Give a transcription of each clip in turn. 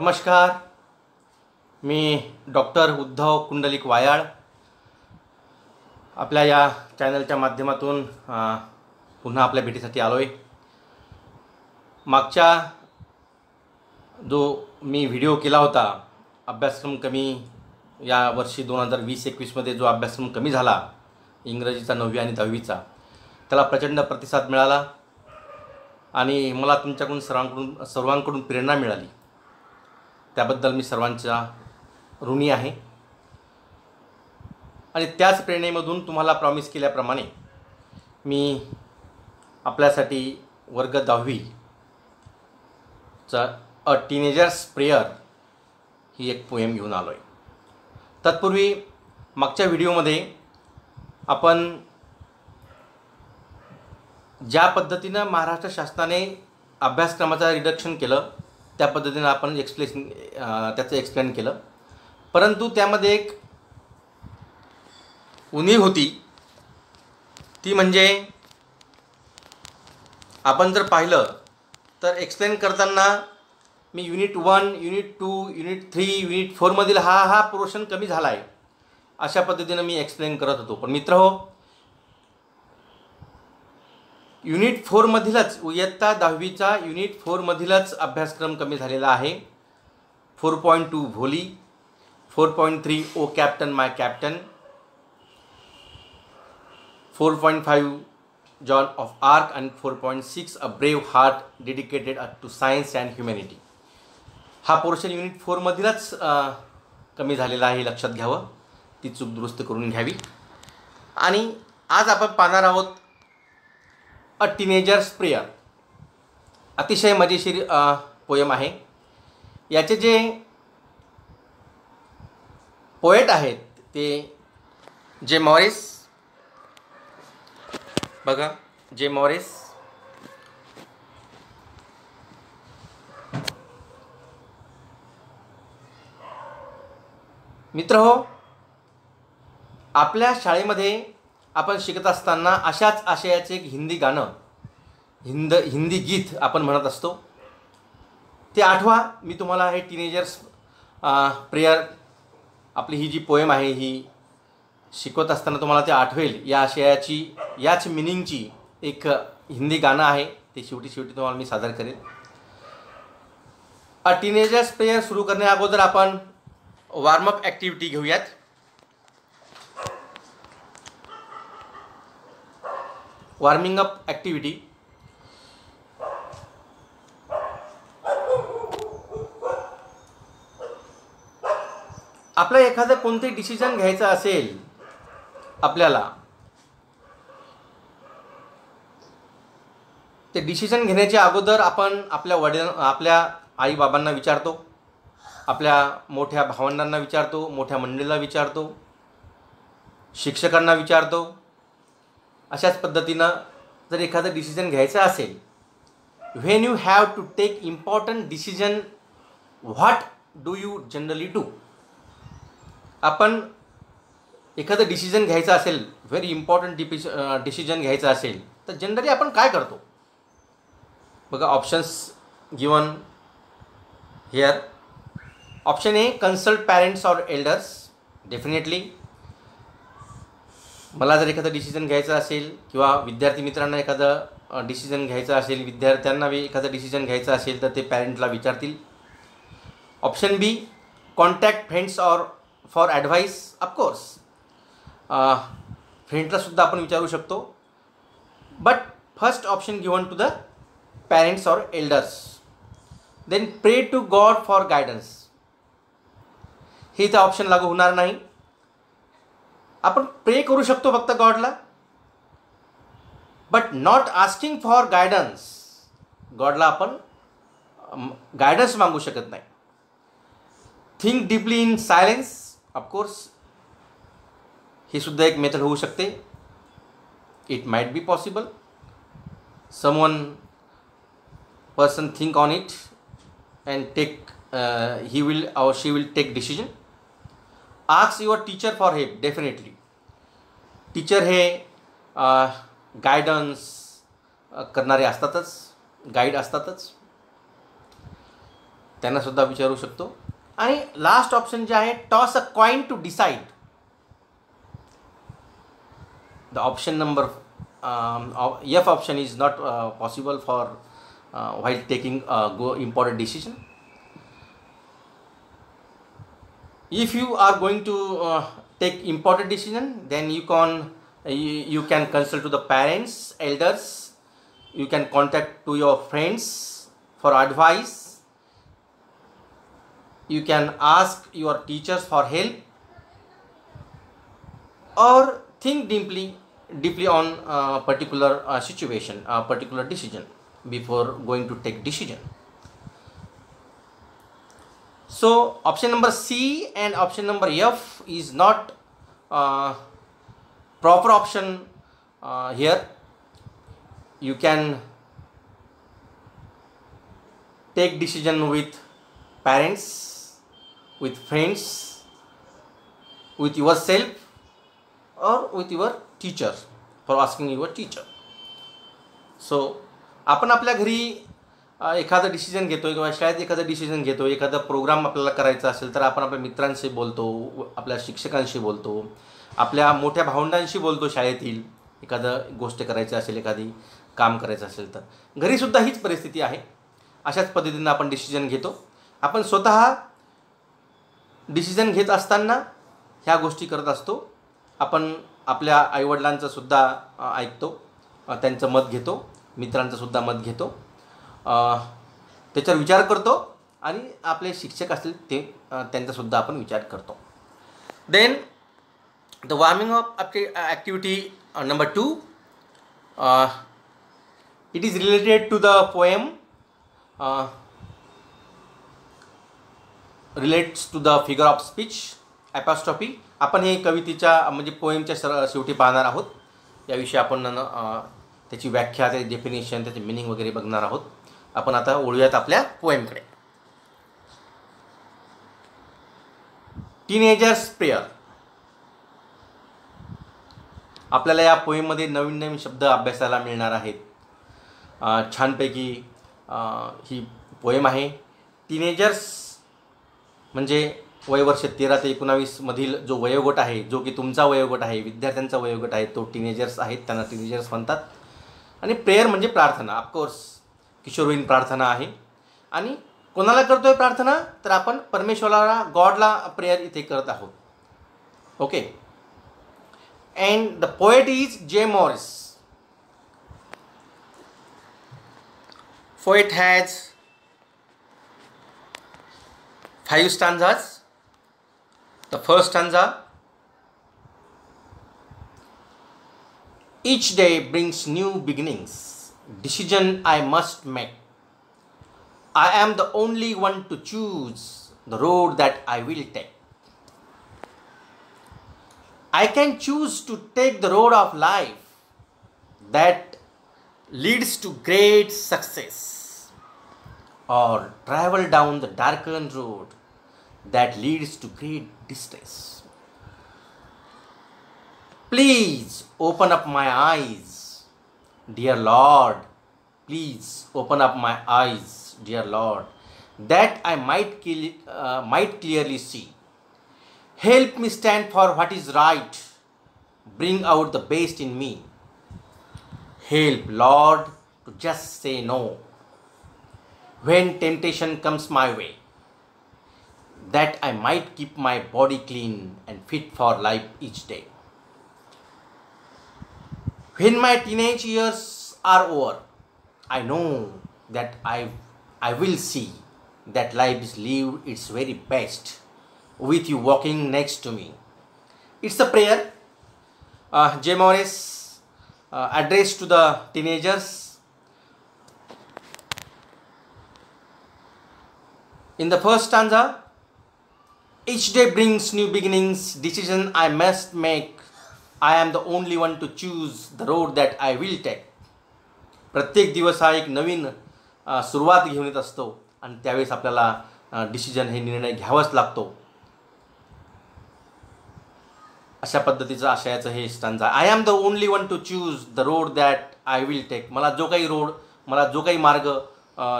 नमस्कार. मी डॉक्टर उद्धव कुंडलिक वायाळ. आपल्या या चॅनलच्या माध्यमातून पुन्हा आपल्या भेटीसाठी आलो आहे मागच्या जो मी व्हिडिओ केला होता अभ्यासक्रम कमी या वर्षी दोन हजार वीस एकवीसमध्ये जो अभ्यासक्रम कमी झाला इंग्रजीचा नववी आणि दहावीचा त्याला प्रचंड प्रतिसाद मिळाला आणि मला तुमच्याकडून सर्वांकडून सर्वांकडून प्रेरणा मिळाली. त्याबद्दल मी सर्वांच्या ऋणी आहे. आणि त्याच प्रेरणेमधून तुम्हाला प्रॉमिस केल्याप्रमाणे मी आपल्यासाठी वर्ग दहावीचा अ टीनेजर्स प्रेयर ही एक पोएम घेऊन आलो आहे तत्पूर्वी मागच्या व्हिडिओमध्ये आपण ज्या पद्धतीनं महाराष्ट्र शासनाने अभ्यासक्रमाचं रिडक्शन केलं त्या पद्धतीनं आपण एक्सप्लेन त्याचं एक्सप्लेन केलं. परंतु त्यामध्ये एक उणीव होती. ती म्हणजे आपण जर पाहिलं तर एक्सप्लेन करताना मी unit one unit two unit three unit फोरमधील हा हा पोर्शन कमी झाला आहे अशा पद्धतीनं मी एक्सप्लेन करत होतो. पण मित्र हो युनिट फोरमधीलच इयत्ता दहावीचा युनिट फोरमधीलच अभ्यासक्रम कमी झालेला आहे. Four point two wholly four point three O captain my captain four point five Joan of Arc and four point six a brave heart dedicated to science and humanity. हा portion unit फोरमधीलच कमी झालेला आहे लक्षात घ्यावं. ती चूक दुरुस्त करून घ्यावी. आणि आज आपण पाहणार आहोत अ टीनेजर्स प्रेयर अतिशय मजेशीर पोयम आहे. याचे जे पोएट आहेत ते जे मॉरिस बघा जे मॉरिस मित्र हो आपल्या शाळेमध्ये आपण शिकत असताना अशाच आशयाचे एक हिंदी गाणं हिंद हिंदी गीत आपण म्हणत असतो. ते आठवा मी तुम्हाला हे टीनेजर्स प्रेयर आपली ही जी पोएम आहे ही शिकवत असताना तुम्हाला ते आठवेल. या आशयाची याच मिनिंगची एक हिंदी गाणं आहे. ते शेवटी शेवटी तुम्हाला मी सादर करेल. अ टीनेजर्स प्रेयर सुरू करण्या अगोदर आपण वॉर्मअप ॲक्टिव्हिटी घेऊयात. वॉर्मिंग अप ॲक्टिव्हिटी आपलं एखादं कोणते डिसिजन घ्यायचं असेल आपल्याला ते डिसिजन घेण्याच्या अगोदर आपण आपल्या वडील आपल्या आईबाबांना विचारतो आपल्या मोठ्या भावंडांना विचारतो मोठ्या मंडळीला विचारतो शिक्षकांना विचारतो अशाच पद्धतीनं जर एखादं डिसिजन घ्यायचं असेल when you have to take important decision what do you generally do आपण एखादं डिसिजन घ्यायचं असेल व्हेरी इम्पॉर्टंट डिपिश डिसिजन घ्यायचं असेल तर जनरली आपण काय करतो? बघा options given here option A consult parents or elders definitely मला जर एखादं डिसिजन घ्यायचं असेल किंवा विद्यार्थी मित्रांना एखादं डिसिजन घ्यायचं असेल विद्यार्थ्यांना बी एखादं डिसिजन घ्यायचं असेल तर ते पॅरेंटला विचारतील. Option B contact friends or for advice of course फ्रेंडलासुद्धा आपण विचारू शकतो. But first option given to the parents or elders then pray to God for guidance हे इथं ऑप्शन लागू होणार नाही. आपण प्रे करू शकतो फक्त गॉडला. But not asking for guidance गॉडला आपण गायडन्स मागू शकत नाही. Think deeply in silence of course ही सुद्धा एक मेथड होऊ शकते. It might be possible some one person think on it and take he will she will take decision आक्स your teacher for help definitely teacher हे guidance करणारे असतातच guide असतातच. त्यांनासुद्धा विचारू शकतो. आणि लास्ट ऑप्शन जे आहे toss a coin to decide the option number F option is not possible for while taking go important decision if you are going to uh, take important decision then you can you, you can consult to the parents elders. You can contact to your friends for advice. You can ask your teachers for help. Or think deeply deeply on a particular uh, situation a particular decision before going to take decision so option number C and option number F is not uh, proper option uh, here. You can take decision with parents, with friends, with yourself or with your teacher for asking your teacher. So आपण आपल्या घरी एखादं decision घेतो किंवा शाळेत एखादं decision घेतो एखादा प्रोग्राम आपल्याला करायचा असेल तर आपण आपल्या मित्रांशी बोलतो आपल्या शिक्षकांशी बोलतो आपल्या मोठ्या भावंडांशी बोलतो शाळेतील. एखादं गोष्ट करायची असेल एखादी काम करायचं असेल तर. घरीसुद्धा हीच परिस्थिती आहे. अशाच पद्धतीनं आपण डिसिजन घेतो. आपण स्वतः डिसिजन घेत असताना ह्या गोष्टी करत असतो. आपण आपल्या आईवडिलांचंसुद्धा ऐकतो. त्यांचं मत घेतो. मित्रांचंसुद्धा मत घेतो. त्याच्यावर विचार करतो आणि आपले शिक्षक असतील ते त्यांचासुद्धा आपण विचार करतो. Then the warming off activity number two it is related to the poem relates to the figure of speech apostrophe आपण हे कवितेच्या म्हणजे पोएमच्या सर शेवटी पाहणार आहोत. याविषयी आपण त्याची व्याख्या त्याची डेफिनेशन त्याचे मिनिंग वगैरे बघणार आहोत. आपण आता ओळूयात आपल्या पोएमकडे टीनेजर्स प्रेयर आपल्याला या पोईममध्ये नवीन नवीन शब्द अभ्यासाला मिळणार आहेत. छानपैकी ही पोएम आहे. टीनेजर्स म्हणजे वयवर्ष तेरा ते एकोणावीसमधील जो वयोगट आहे जो की तुमचा वयोगट आहे विद्यार्थ्यांचा वयोगट आहे तो टीनेजर्स आहेत त्यांना टीनेजर्स म्हणतात. आणि प्रेयर म्हणजे प्रार्थना ऑफकोर्स किशोरवयीन प्रार्थना आहे. आणि कोणाला करतो आहे प्रार्थना? तर आपण परमेश्वराला गॉडला प्रेयर इथे करत आहोत. Okay and the poet is J Morris poet has five stanzas the first stanza Each day brings new beginnings, decision I must make. I am the only one to choose the road that I will take. I can choose to take the road of life that leads to great success or travel down the darkened road that leads to great distress. Please open up my eyes, dear Lord. Please open up my eyes, dear Lord, that I might, uh, might clearly see. Help me stand for what is right. Bring out the best in me. Help, Lord, to just say no. When temptation comes my way, that I might keep my body clean and fit for life each day. When my teenage years are over, I know that I, I will see that life is lived its very best with you walking next to me. It's a prayer, uh, J. Morris uh, addressed to the teenagers. In the first stanza, each day brings new beginnings, decision I must make I am the only one to choose the road that I will take प्रत्येक दिवस हा एक नवीन सुरुवात घेऊन येत असतो आणि त्यावेळेस आपल्याला डिसिजन हे निर्णय घ्यावाच लागतो. अशा पद्धतीचं आशयाचं हे stanza I am the only one to choose the road that I will take मला जो काही रोड मला जो काही मार्ग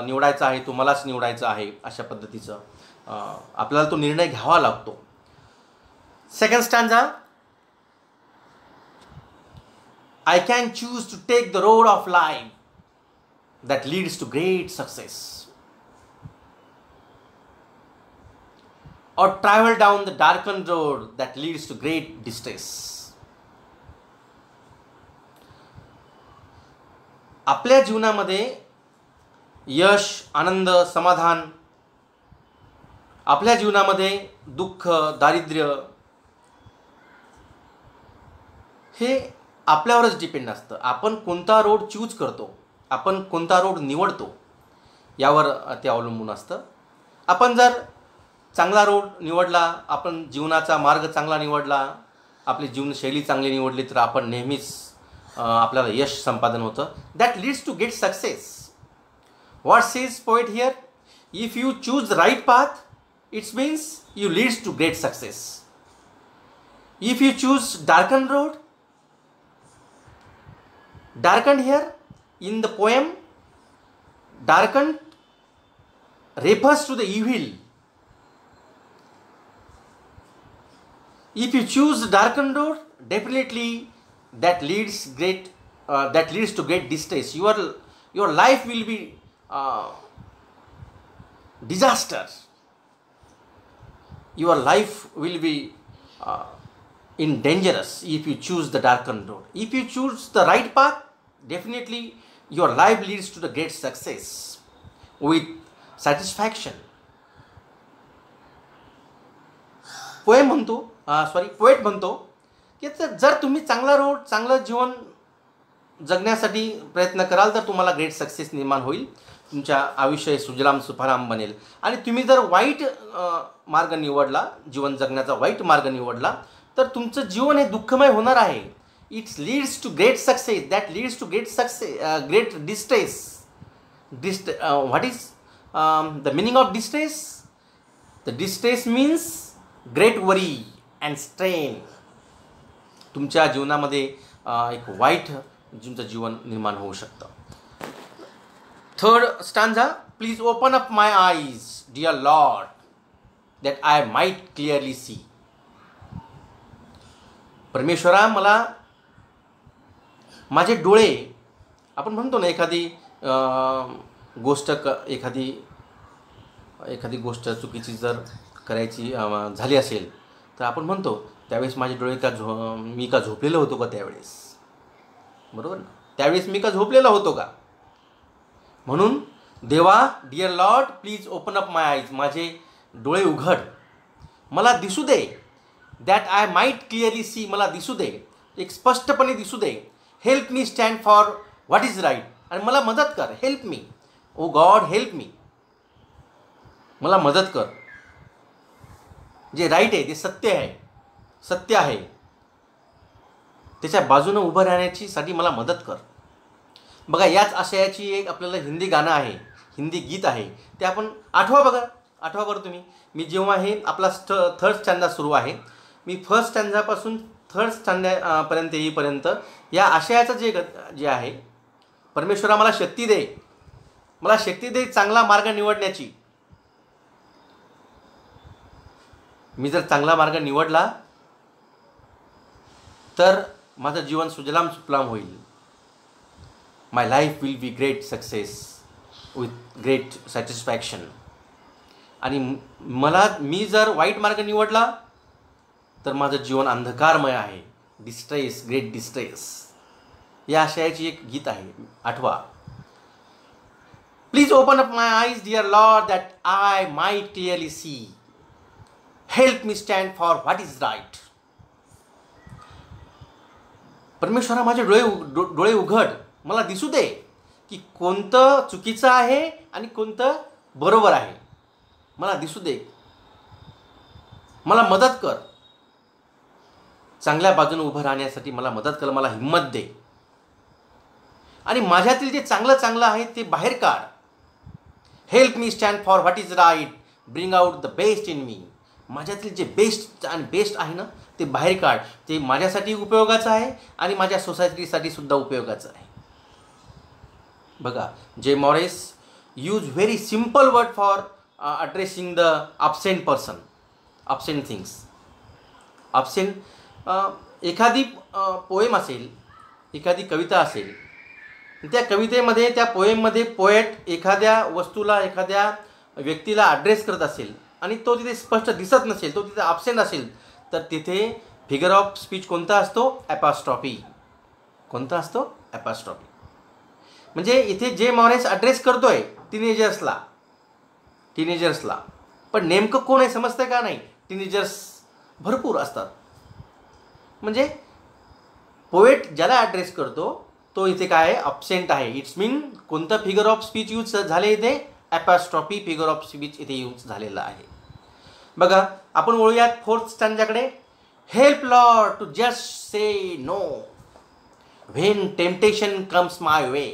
निवडायचा आहे तो मलाच निवडायचा आहे अशा पद्धतीचं आपल्याला तो निर्णय घ्यावा लागतो. Second stanza I can choose to take the road of life that leads to great success. or travel down the darkened road that leads to great distress. आपल्या जीवनामध्ये यश आनंद समाधान आपल्या जीवनामध्ये दुःख दारिद्र्य हे आपल्यावरच डिपेंड असतं. आपण कोणता रोड चूज करतो आपण कोणता रोड निवडतो यावर ते अवलंबून असतं. आपण जर चांगला रोड निवडला आपण जीवनाचा मार्ग चांगला निवडला आपली जीवनशैली चांगली निवडली तर आपण नेहमीच आपल्याला यश संपादन होतं. That leads to get success what is poet here if you choose right path it's means you leads to great success if you choose darken road darkened here. In the poem darkened refers to the evil. If you choose darkened road definitely that leads great uh, that leads to great distress. Your your life will be uh, disaster. Your life will be uh, in dangerous if you choose the darkened road if you choose the right path definitely your life leads to the great success with satisfaction. Poem म्हणतो uh, sorry poet म्हणतो की जर जर तुम्ही चांगला road चांगलं जीवन जगण्यासाठी प्रयत्न कराल तर तुम्हाला ग्रेट सक्सेस निर्माण होईल. तुमच्या आयुष्य सुजलाम सुफाराम बनेल. आणि तुम्ही जर वाईट uh, मार्ग निवडला जीवन जगण्याचा वाईट मार्ग निवडला तर तुमचं जीवन हे दुःखमय होणार आहे. It's leads to great success that leads to great success great uh, what is um, is the meaning of distress? The distress means great worry and strain तुमच्या जीवनामध्ये uh, एक वाईट तुमचं जीवन निर्माण होऊ शकतं. Third stanza please open up my eyes dear Lord that I might clearly see परमेश्वरा मला माझे डोळे आपण म्हणतो ना एखादी गोष्ट क एखादी एखादी गोष्ट चुकीची जर करायची झाली असेल तर आपण म्हणतो त्यावेळेस माझे डोळे का झो मी का झोपलेलो होतो का त्यावेळेस? बरोबर ना? त्यावेळेस मी का झोपलेला होतो का? म्हणून देवा dear Lord please open up my eyes माझे डोळे उघड. मला दिसू दे. That I might clearly see मला दिसू दे. एक स्पष्टपणे दिसू दे. Help me stand for what is right आणि मला मदत कर. Help me O God help me मला मदत कर. जे राईट आहे ते सत्य आहे सत्य आहे त्याच्या बाजूनं उभं राहण्याची साठी मला मदत कर. बघा याच आशयाची एक आपल्याला हिंदी गाणं आहे हिंदी गीत आहे ते आपण आठवा बघा. आठवा बरं तुम्ही. मी जेव्हा हे आपला स्ट थर्ड स्टँडा सुरू आहे मी फर्स्ट स्टँडापासून थर्ड स्टँडा येईपर्यंत या आशयाचं जे ग- जे आहे परमेश्वरा मला शक्ती दे. मला शक्ती दे चांगला मार्ग निवडण्याची. मी जर चांगला मार्ग निवडला तर माझं जीवन सुजलाम सुफलाम होईल. My life will be great success with great satisfaction आणि मला मी जर वाईट मार्ग निवडला तर माझं जीवन अंधकारमय आहे. डिस्ट्रेस ग्रेट डिस्ट्रेस या आशयाची एक गीत आहे आठवा. Please open up my eyes dear Lord that I my clearly see help me stand for what is right परमेश्वरा माझे डोळे डो- डोळे उघड. मला दिसू दे की कोणतं चुकीचं आहे आणि कोणतं बरोबर आहे. मला दिसू दे. मला मदत कर. चांगल्या बाजूने उभं राहण्यासाठी मला मदत कर मला हिंमत दे. आणि माझ्यातील जे चांगलं चांगलं आहे ते बाहेर काढ. Help me stand for what is right bring out the best in me माझ्यातील जे बेस्ट आणि बेस्ट आहे ना ते बाहेर काढ. ते माझ्यासाठी उपयोगाचं आहे आणि माझ्या सोसायटीसाठी सुद्धा उपयोगाचं आहे. बघा जे Morris use very simple word for addressing the the person person. Things things. एखादी पोएम असेल एखादी कविता असेल त्या कवितेमध्ये त्या पोएममध्ये पोएट एखाद्या वस्तूला एखाद्या व्यक्तीला ॲड्रेस करत असेल आणि तो तिथे स्पष्ट दिसत नसेल तो तिथे ॲबसेंट असेल तर तिथे फिगर ऑफ स्पीच कोणता असतो? ॲपॉस्ट्रॉफी कोणता असतो? ॲपॉस्ट्रॉफी म्हणजे इथे जे मॉरेस ॲड्रेस करतो आहे टीनेजर्सला टीनेजर्सला पण नेमकं कोण आहे समजतं का नाही? टीनेजर्स भरपूर असतात. म्हणजे पोएट ज्याला ॲड्रेस करतो तो इथे काय आहे? अब्सेंट आहे. इट्स मीन कोणतं फिगर ऑफ स्पीच यूज झाले इथे? ॲपॅस्ट्रॉफी फिगर ऑफ स्पीच इथे यूज झालेला आहे. बघा आपण वळूयात fourth स्टँडच्याकडे help Lord to just say no when temptation comes my way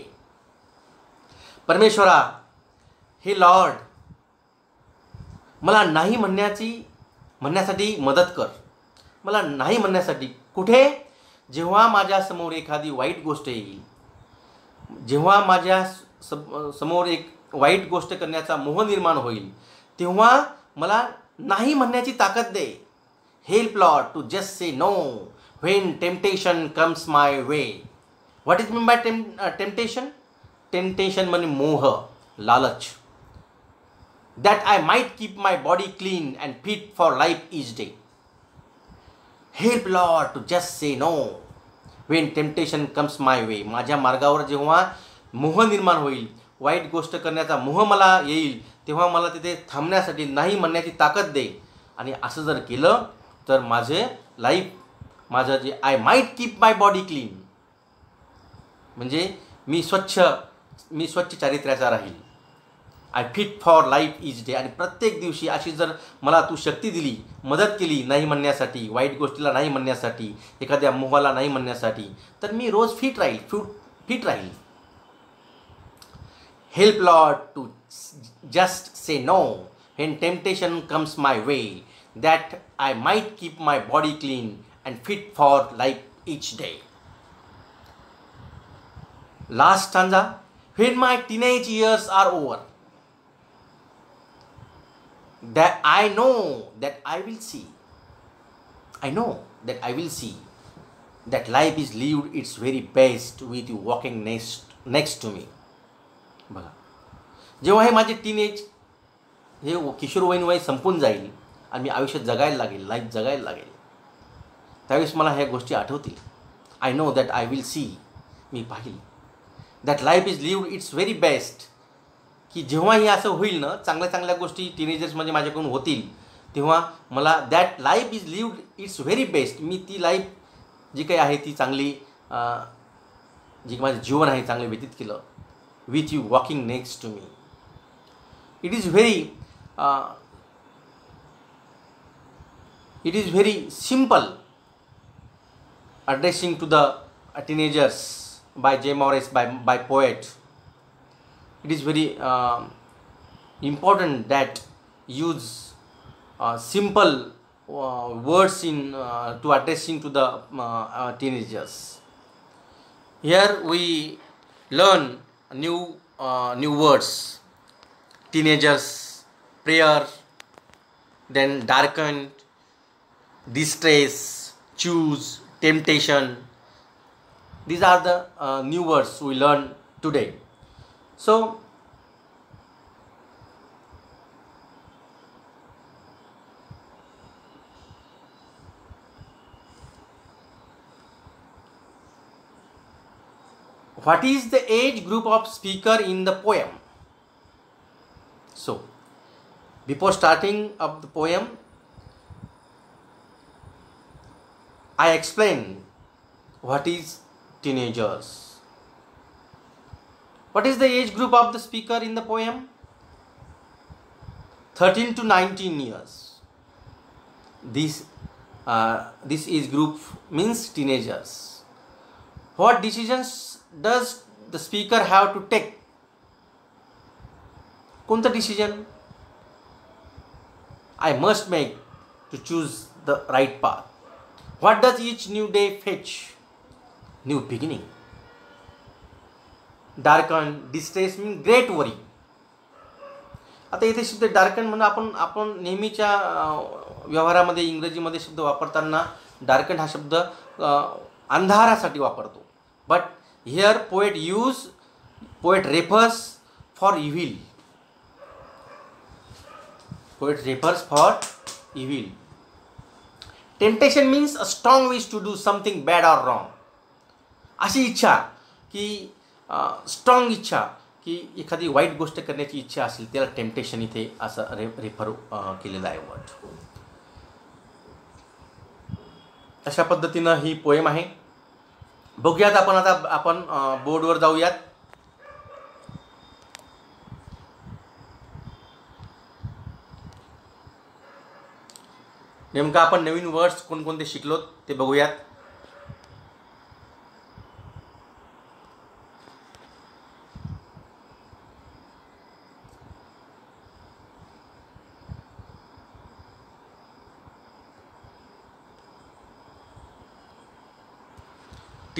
परमेश्वरा हे लॉर्ड मला नाही म्हणण्याची म्हणण्यासाठी मदत कर. मला नाही म्हणण्यासाठी. कुठे? जेव्हा माझ्यासमोर एखादी वाईट गोष्ट येईल जेव्हा माझ्यासमोर एक वाईट गोष्ट करण्याचा मोह निर्माण होईल तेव्हा मला नाही म्हणण्याची ताकद दे. Help Lord to just say no when temptation comes my way what is mean by tem temptation temptation म्हणजे मोह लालच. That I might keep my body clean and fit for life each day help Lord to just say no when temptation comes my way माझ्या मार्गावर जेव्हा मोह निर्माण होईल वाईट गोष्ट करण्याचा मोह मला येईल तेव्हा मला तिथे थांबण्यासाठी नाही म्हणण्याची ताकद दे. आणि असं जर केलं तर माझे लाईफ माझं जे I might keep my body clean म्हणजे मी स्वच्छ मी स्वच्छ चारित्र्याचा राहील. I fit for life each day आणि प्रत्येक दिवशी अशी जर मला तू शक्ती दिली मदत केली नाही म्हणण्यासाठी वाईट गोष्टीला नाही म्हणण्यासाठी एखाद्या मोहाला नाही म्हणण्यासाठी तर मी रोज फिट राहील फिट फिट राहील. Help Lord to just say no when temptation comes my way that I might keep my body clean and fit for life each day last stanza when my teenage years are over that I know that I will see. I know that I will see that life is lived its very best with you walking next next to me. बघा. जेव्हा हे माझे teenage हे किशोरवयीन वय संपून जाईल आणि मी आयुष्य जगायला लागेल लाईफ जगायला लागेल त्यावेळेस मला ह्या गोष्टी आठवतील. I know that I will see मी पाहिल. That life is lived its very best की जेव्हाही असं होईल ना चांगल्या चांगल्या गोष्टी टीनेजर्समध्ये माझ्याकडून होतील तेव्हा मला that life is lived its very best मी ती लाईफ जी काही आहे ती चांगली जी माझं जीवन आहे चांगलं व्यतीत केलं with you walking next to me it is very it is very simple addressing to the teenagers by J Morris by by poet it is very uh, important that use uh, simple uh, words in uh, to addressing to the uh, uh, teenagers. Here we learn new new words. Teenagers prayer then darkened distress choose temptation. These are the new words we learn today so, what is the age group of speaker in the poem? So, before starting of the poem, I explain what is teenagers. What is the age group of the speaker in the poem? 13 to 19 years. This, uh, this age group means teenagers. What decisions does the speaker have to take? Kunta decision I must make to choose the right path. What does each new day fetch? New beginning. Darken distress mean great worry. आता इथे शब्द darken म्हणून आपण आपण नेहमीच्या व्यवहारामध्ये इंग्रजीमध्ये शब्द वापरताना डार्कन हा शब्द अंधारासाठी वापरतो. But here poet use poet refers for evil poet refers for evil temptation means a strong wish to do something bad or wrong अशी इच्छा की स्ट्रॉंग इच्छा की एखादी वाईट गोष्ट करण्याची इच्छा असेल त्याला टेम्पटेशन इथे असं रे रेफर केलेलं आहे वर्ड अशा पद्धतीनं ही पोएम आहे. बघूयात आपण आता आपण बोर्डवर जाऊयात. नेमकं आपण नवीन वर्ड्स कोणकोणते शिकलोत ते बघूयात.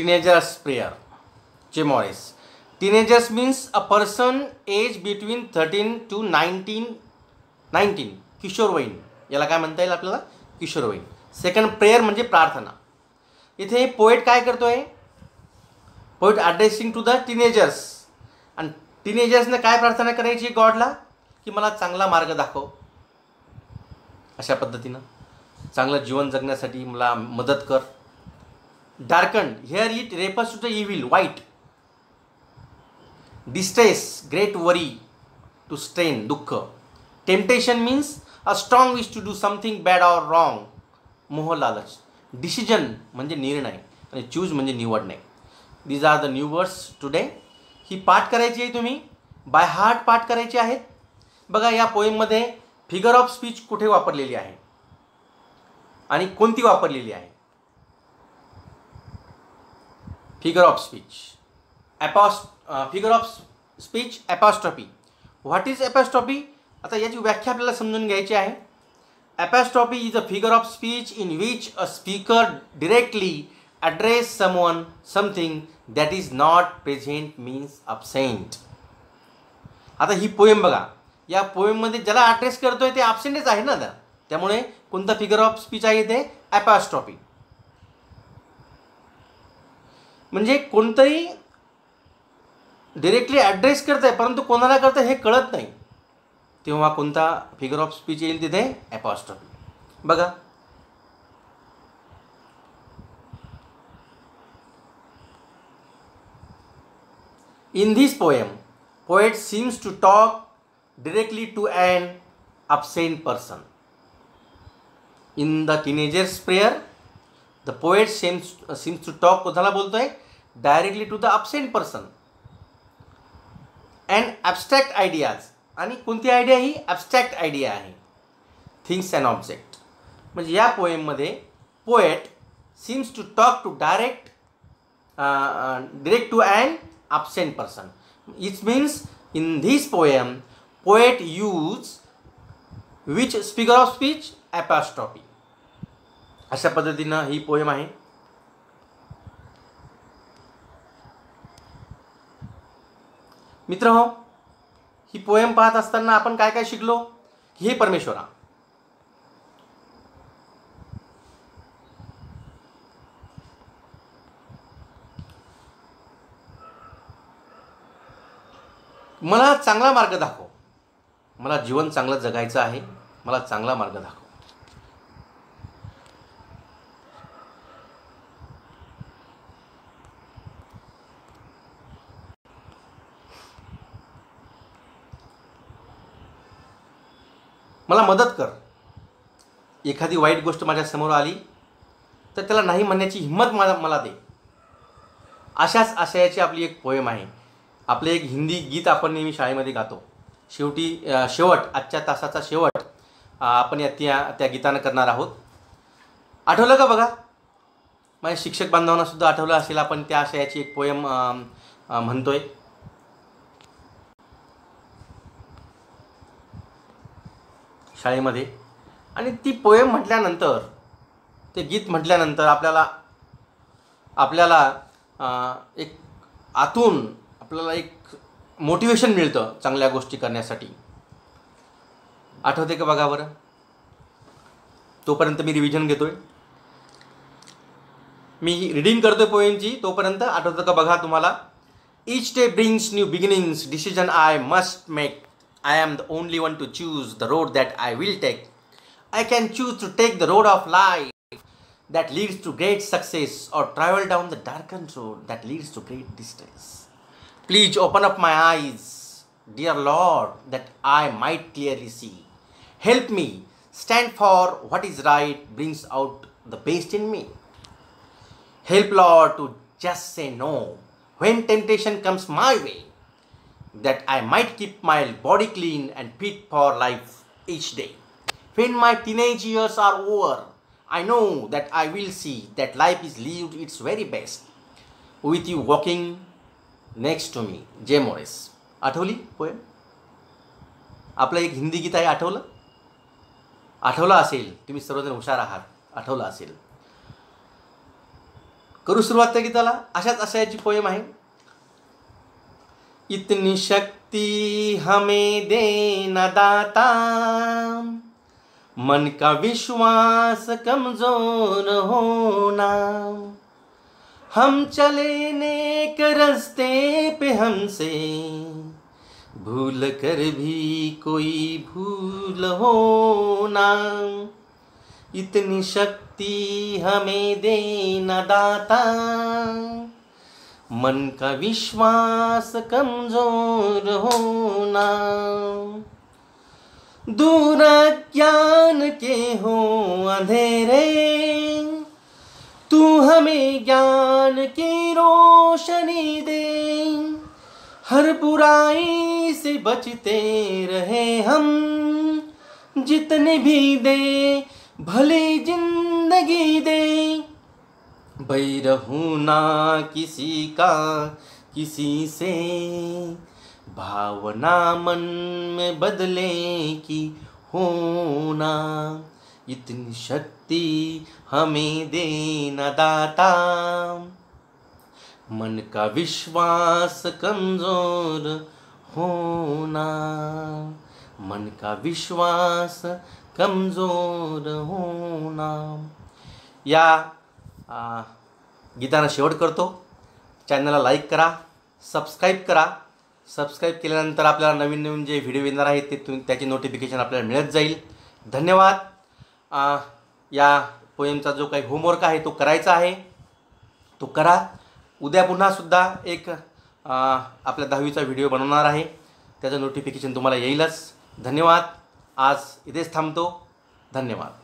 Teenagers prayer J. Morris. Teenagers means a person age between 13 to 19 19 किशोरवयीन याला काय म्हणता येईल आपल्याला? किशोरवयीन सेकंड प्रेयर म्हणजे प्रार्थना. इथे पोएट काय करतो आहे poet addressing to the teenagers आणि टीनेजर्सने काय प्रार्थना करायची गॉडला? की मला चांगला मार्ग दाखव. अशा पद्धतीनं. चांगलं जीवन जगण्यासाठी मला मदत कर. Darken here it refers to the evil वाईट distress great worry to strain दुःख temptation means a strong wish to do something bad or wrong मोह लालच डिसिजन म्हणजे निर्णय आणि चूज म्हणजे निवडणे these are the new words today ही पाठ करायची आहे तुम्ही बाय हार्ट पाठ करायची आहेत बघा या पोईममध्ये फिगर ऑफ स्पीच कुठे वापरलेली आहे आणि कोणती वापरलेली आहे figure of speech apos figure of speech apostrophe what is apostrophe आता याची व्याख्या आपल्याला समजून घ्यायची आहे. Apostrophe is a figure of speech in which a speaker directly address someone something that is not present means absent आता ही poem बघा. या पोएममध्ये ज्याला ॲड्रेस करतोय ते अबसेंटच आहे ना आता. त्यामुळे कोणता फिगर ऑफ स्पीच आहे ते? ॲपॉस्ट्रॉपी म्हणजे कोणतंही डिरेक्टली ॲड्रेस करतंय आहे परंतु कोणाला करतं हे कळत नाही. तेव्हा कोणता फिगर ऑफ स्पीच येईल तिथे? ॲपॉस्ट्रॉफी बघा. In this poem poet seems to talk directly to and absent person. In the teenager's prayer poet seems seems to talk talk कोणाला आहे directly to the absent person and abstract ideas आणि कोणती idea ही? Abstract idea आहे. Things and object म्हणजे या पोएममध्ये poet seems to talk to direct direct to and absent person it's means in this poem poet use which speaker of speech apostrophe अशा पद्धतीनं ही poem आहे. मित्र हो ही पोएम पाहत असताना आपण काय काय शिकलो? हे परमेश्वरा. मला चांगला मार्ग दाखव. मला जीवन चांगलं जगायचं आहे. मला चांगला मार्ग दाखव. मला मदत कर. एखादी वाईट गोष्ट माझ्यासमोर आली तर त्याला नाही म्हणण्याची हिंमत मला मला दे. अशाच आशयाची आपली एक पोएम आहे. आपले एक हिंदी गीत आपण नेहमी शाळेमध्ये गातो. शेवटी शेवट आजच्या तासाचा शेवट आपण या त्या त्या गीतानं करणार आहोत. आठवलं का बघा? माझ्या शिक्षक बांधवांनासुद्धा आठवलं असेल आपण त्या आशयाची एक पोयम म्हणतो आहे म्हणतोय. शाळेमध्ये. आणि ती पोयम म्हटल्यानंतर ते गीत म्हटल्यानंतर आपल्याला आपल्याला एक आतून आपल्याला एक मोटिवेशन मिळतं चांगल्या गोष्टी करण्यासाठी. आठवते का बघा बरं? तोपर्यंत मी रिव्हिजन घेतोय. मी रीडिंग करतोय पोएमची तोपर्यंत आठवतं का बघा तुम्हाला? Each day brings new beginnings decision I must make I am the only one to choose the road that I will take. I can choose to take the road of life that leads to great success or travel down the darkened road that leads to great distress. Please open up my eyes, dear Lord, that I might clearly see. Help me stand for what is right brings out the best in me. Help Lord to just say no when temptation comes my way. That I might keep my body clean and fit for life each day. When my teenage years are over, I know that I will see that life is lived its very best with you walking next to me. जे मोरेस आठवली poem आपलं एक हिंदी गीत आहे आठवलं आठवलं असेल तुम्ही सर्वजण हुशार आहात आठवलं असेल करू सुरुवात त्या गीताला अशाच अशाची पोएम आहे इतनी शक्ति हमें देना दाता। मन का विश्वास कमज़ोर होना। हम चले नेक रस्ते पे हमसे। भूल कर भी कोई भूल होना। इतनी शक्ति हमें देना दाता। मन का विश्वास कमज़ोर होना दूर ज्ञान के हो अंधेरे, तू हमें ज्ञान की रोशनी दे। हर बुराई से बचते रहे हम, जितने भी दे, भली ज़िंदगी दे। भई रहूँ ना किसी का किसी से। भावना मन में बदले की होना इतनी शक्ति हमें देना दाता। मन का विश्वास कमज़ोर होना मन का विश्वास कमज़ोर होना। या आ, गीताना शेवट करतो. चॅनलला लाईक करा सबस्क्राईब करा. सबस्क्राईब केल्यानंतर आपल्याला नवीन नवीन जे व्हिडिओ येणार आहेत ते तुम्ही त्याची नोटिफिकेशन आपल्याला मिळत जाईल. धन्यवाद. या पोएमचा जो काही होमवर्क आहे तो करायचा आहे. तो करा. उद्या पुन्हासुद्धा एक आपल्या दहावीचा व्हिडिओ बनवणार आहे. त्याचं नोटिफिकेशन तुम्हाला येईलच. धन्यवाद. आज इथेच थांबतो. धन्यवाद.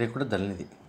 रेकॉर्ड झालं नाही ते म्हणजे